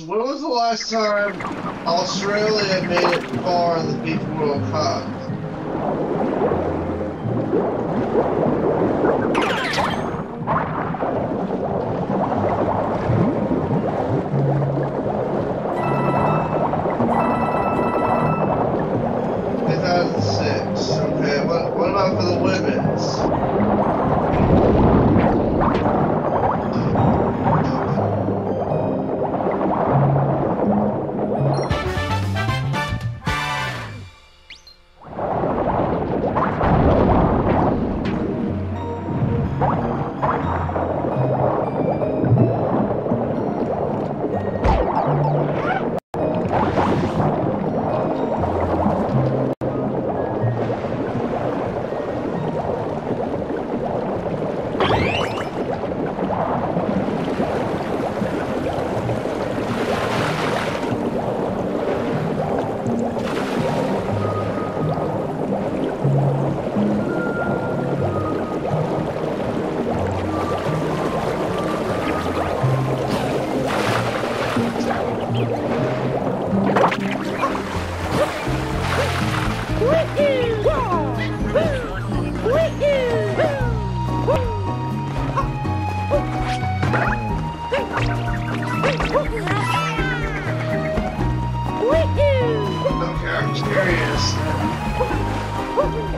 when was the last time Australia made it far in the FIFA World Cup?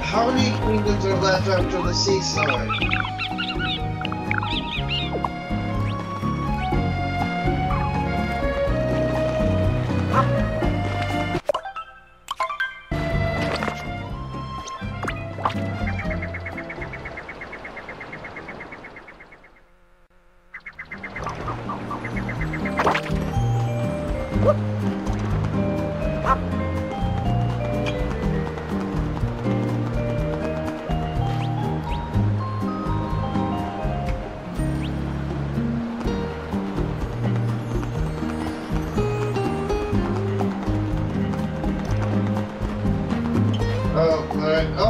How many kingdoms are left after the seaside?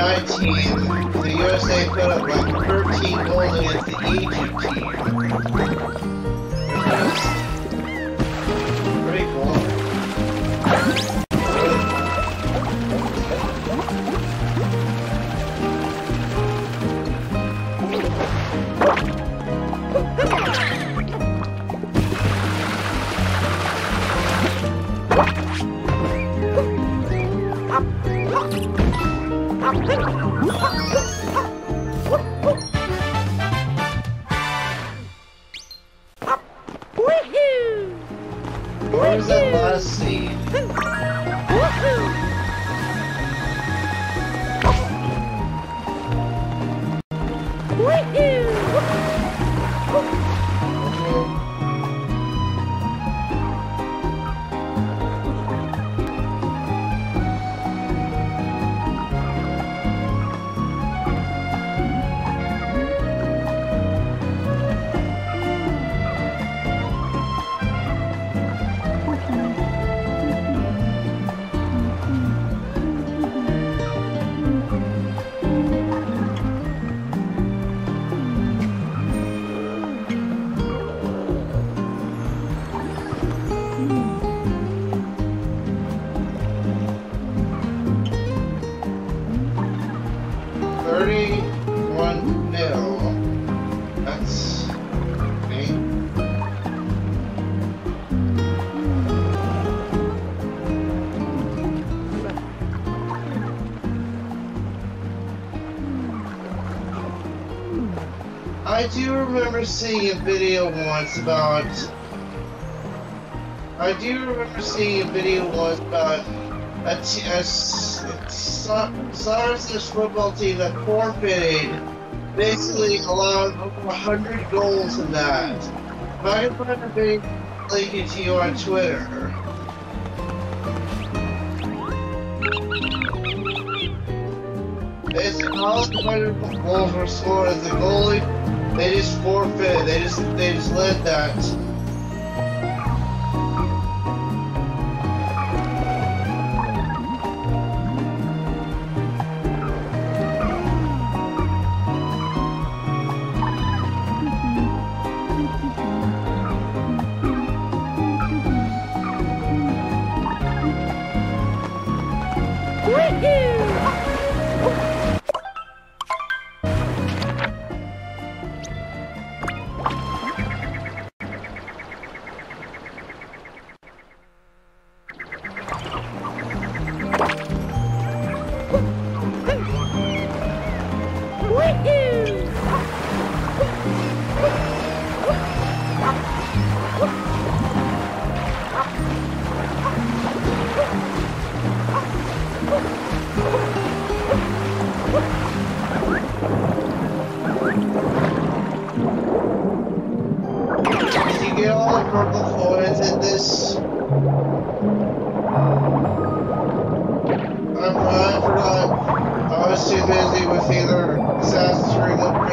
2019, the USA put up like 13 goals against the Egypt team. Was that I do remember seeing a video once about. I do remember seeing a video once about a, a football team that forfeited, basically allowed over 100 goals in that. If I can find a video, link it to you on Twitter. It's all the 100 goals were scored as the goalie. They just forfeited. They just they just let that.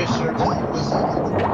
Creed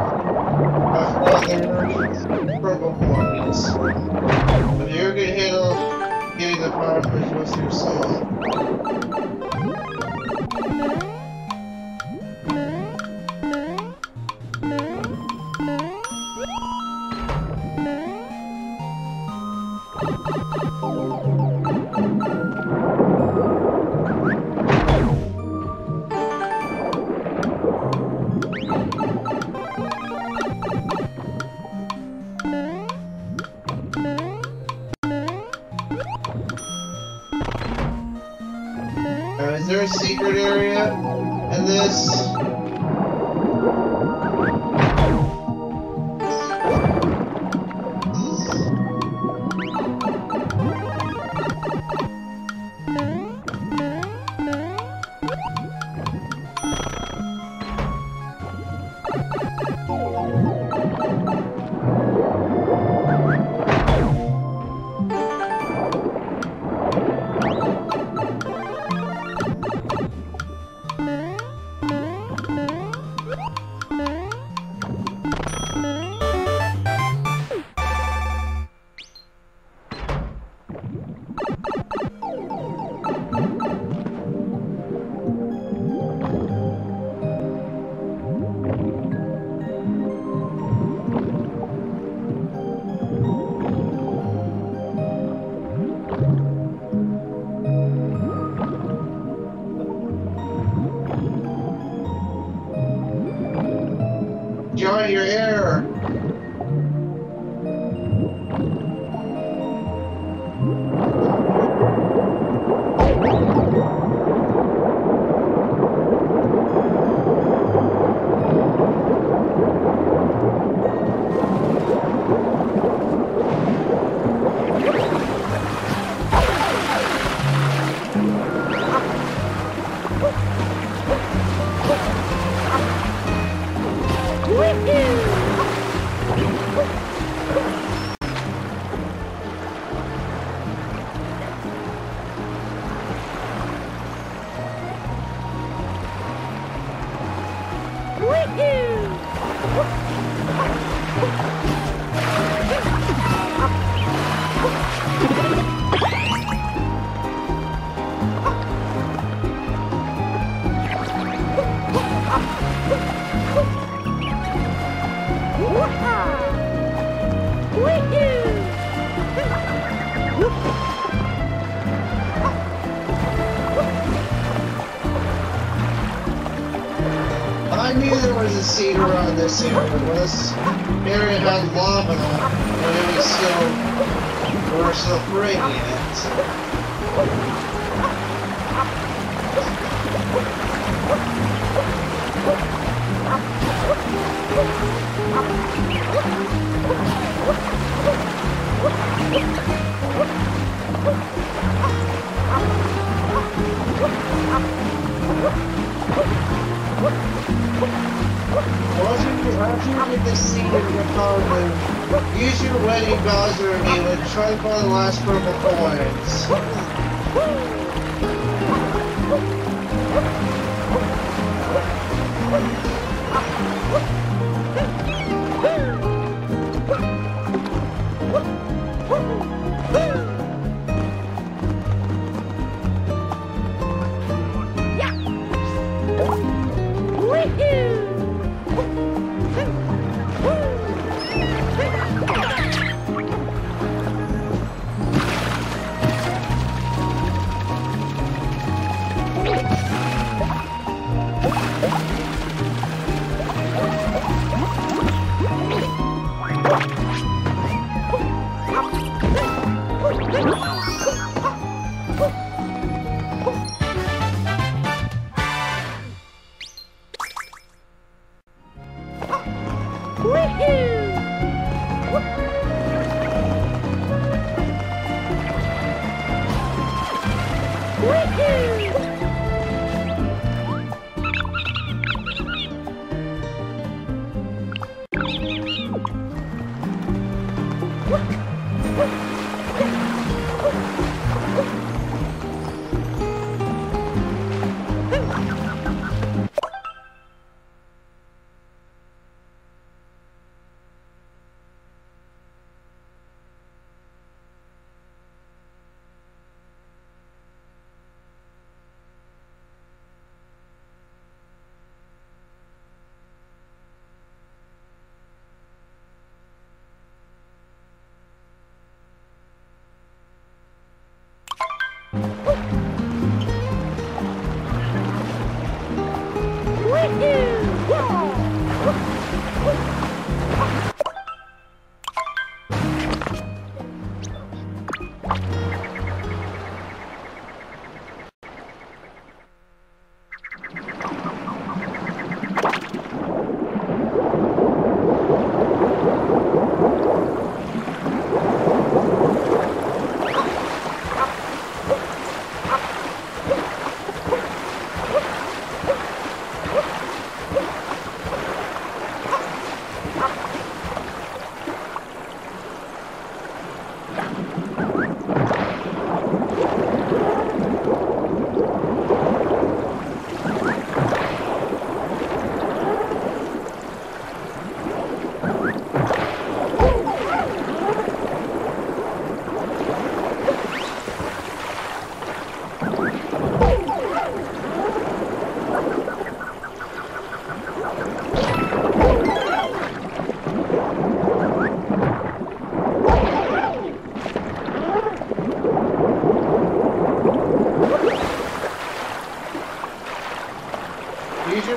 there was a seed this area, but this area had lava, but it was still, we were still bringing it. Once get the seed in your phone, use your wedding Bowser and you would try to find the last purple coins.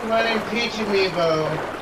my money Peach Amiibo.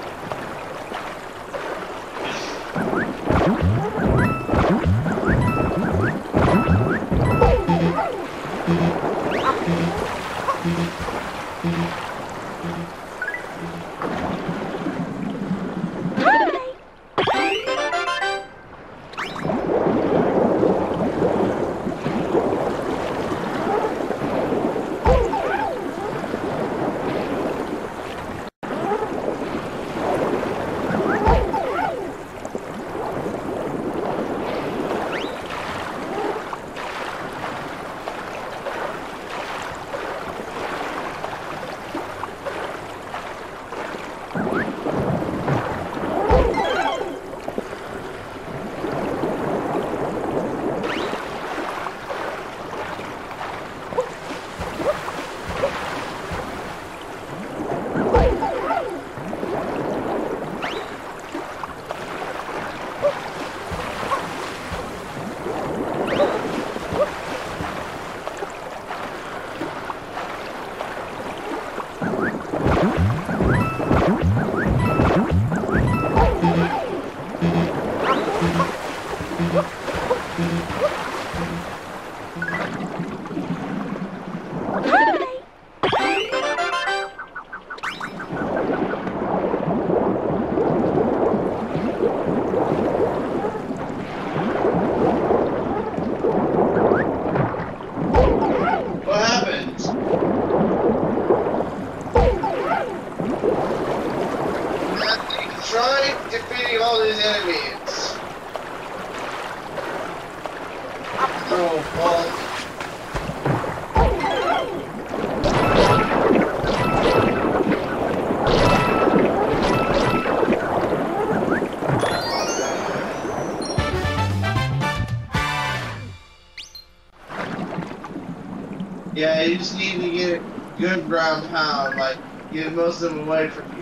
Yeah, you just need to get good ground pound, like get most of them away from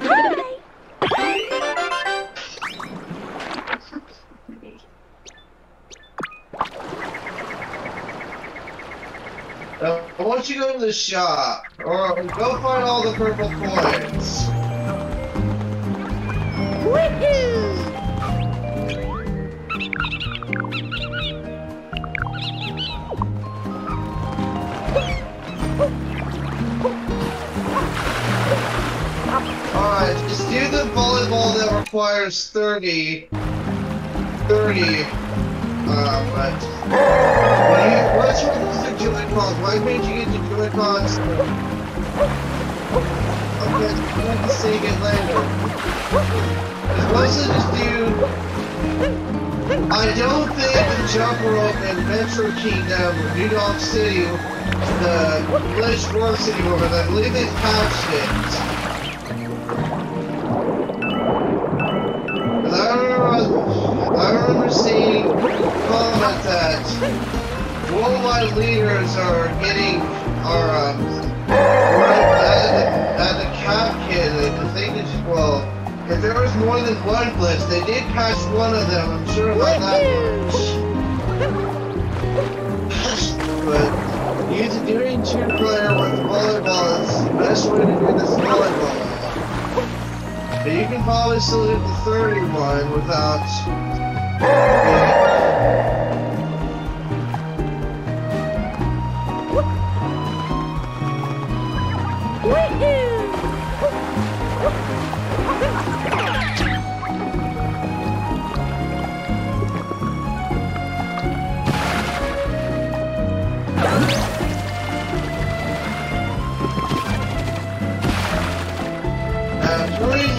the shop, or go find all the purple coins. Alright, just do the volleyball that requires 30. 30. What's with the Joy-Cons? Why can't you get the Joy-Cons? Okay, going to just. I don't think the jump rope in Metro Kingdom New Donk City, the Glitch World City, but I believe they patched it. I remember seeing comment that worldwide leaders are getting are um right at the, cap kid. The thing is, well, if there was more than one glitch, they did catch one of them. I'm sure about that much. but using doing two player with volleyball is the best way to do this volleyball. But you can probably still do the 31 without. Uh,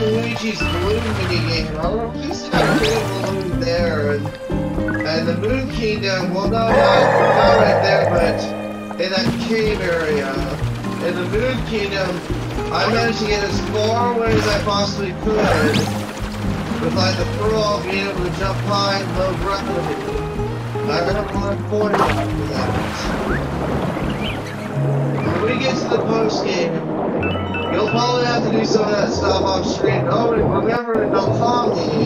Luigi's Balloon minigame, I don't know that big balloon there, and, and the Moon Kingdom, well, no, not, not right there, but in that cave area. In the Moon Kingdom, I managed to get as far away as I possibly could, with like the pearl being able to jump high and low gravity. I got a lot of points after that. When we get to the post game, You'll probably have to do some of that stuff off screen. Oh, remember, don't call me.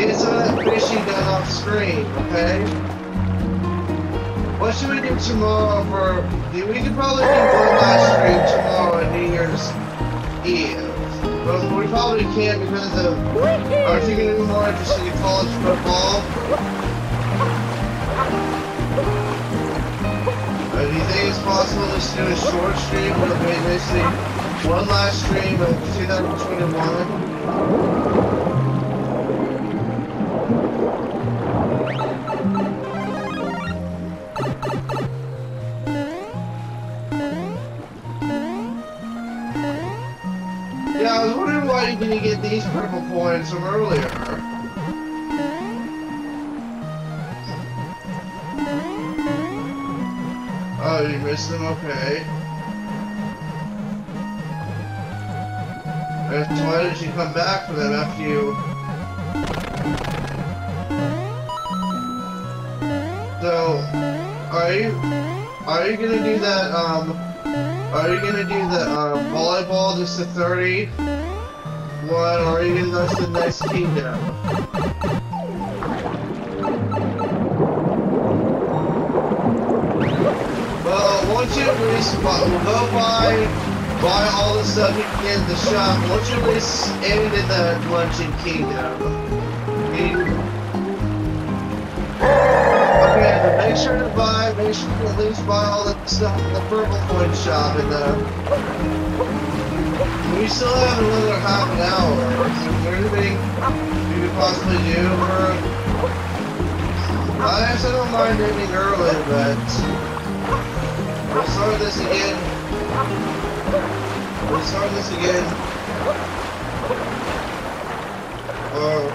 Get some of that fishing done off screen, okay? What should we do tomorrow for... We could probably do one live stream tomorrow on New Year's Eve. Well, we probably can't because of. Aren't you going to be more interested in college football? Uh, do you think it's possible to do a short stream or basically one last stream of 2021? Yeah, I was wondering why you didn't get these purple points from earlier. Oh, you missed them? Okay. Why did you come back for them after you... So, are you... Are you gonna do that, um... Are you gonna do the, um, volleyball just to 30? One, or are you gonna go to the next kingdom? Well, once you we'll go buy, buy all the stuff you in the shop. Once you at least end in the luncheon kingdom. Okay, then make sure to buy, make sure to at least buy all the stuff in the purple coin shop and the... We still have another half an hour. Is there anything you could possibly do for... I actually don't mind ending early, but... We'll start this again. Start this again. Or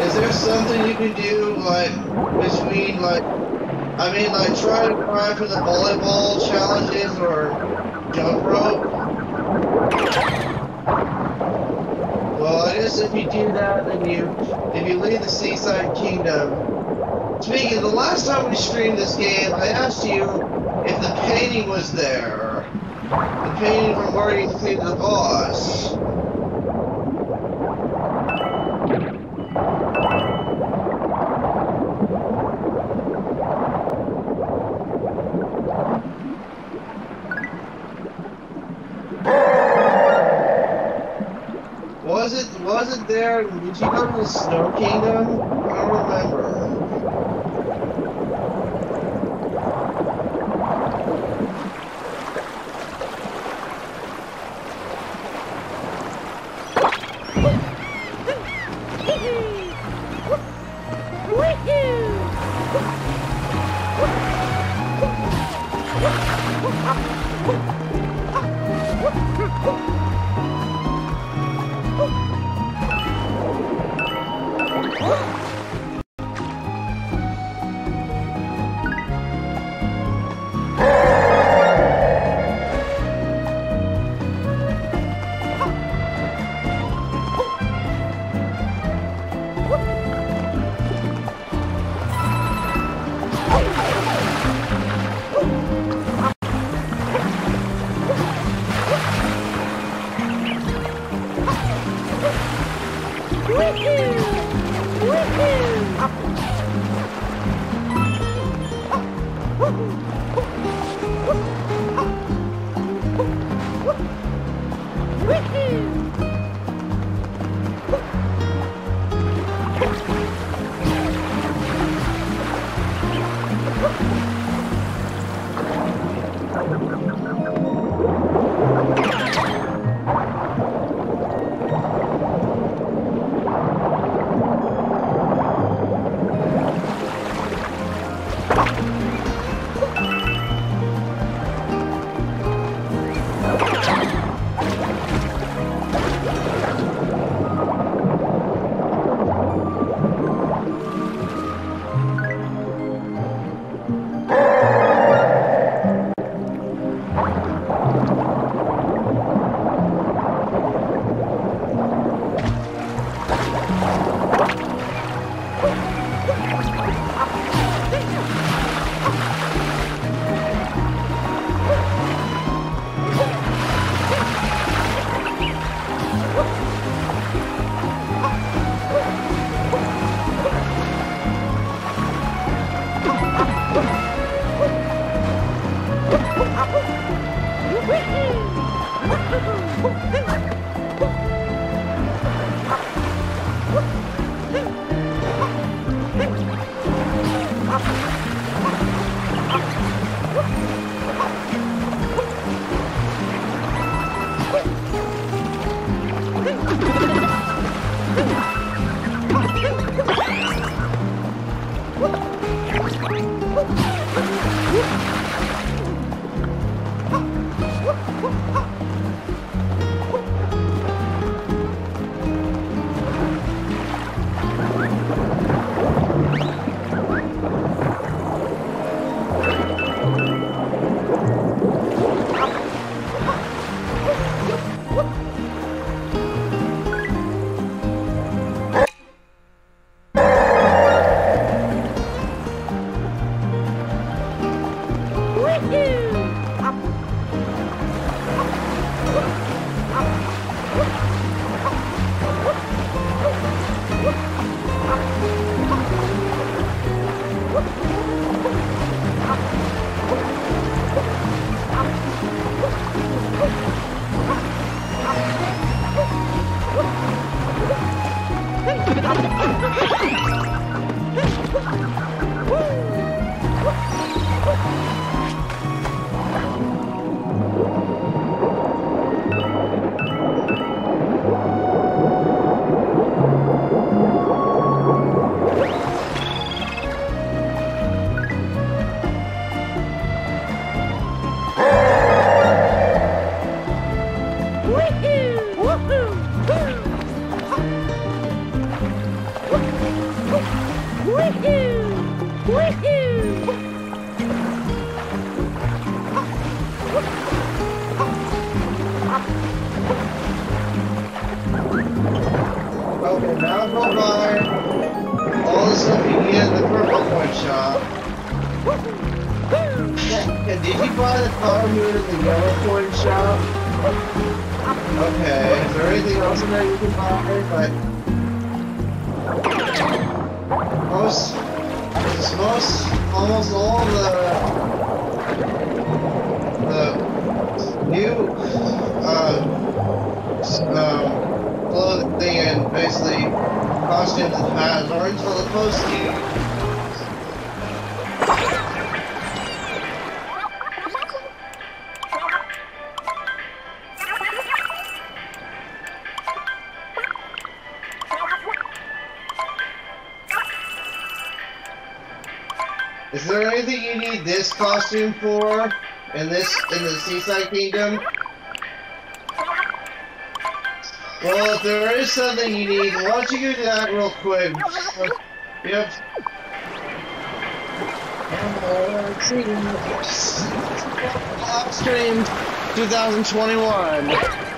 is there something you can do like between like I mean like try to climb for the volleyball challenges or jump rope? Well I guess if you do that then you if you leave the Seaside Kingdom Speaking, the last time we streamed this game, I asked you if the painting was there. Where you defeated the boss. Was it was it there? Did you go to the Snow Kingdom? I don't remember. Woohoo! Woohoo! Okay, most, most, almost all the the new uh, um, clothing and basically costumes and hats are until the post this costume for in this in the Seaside Kingdom? Well, if there is something you need, why don't you go do that real quick? Yep. Off stream 2021.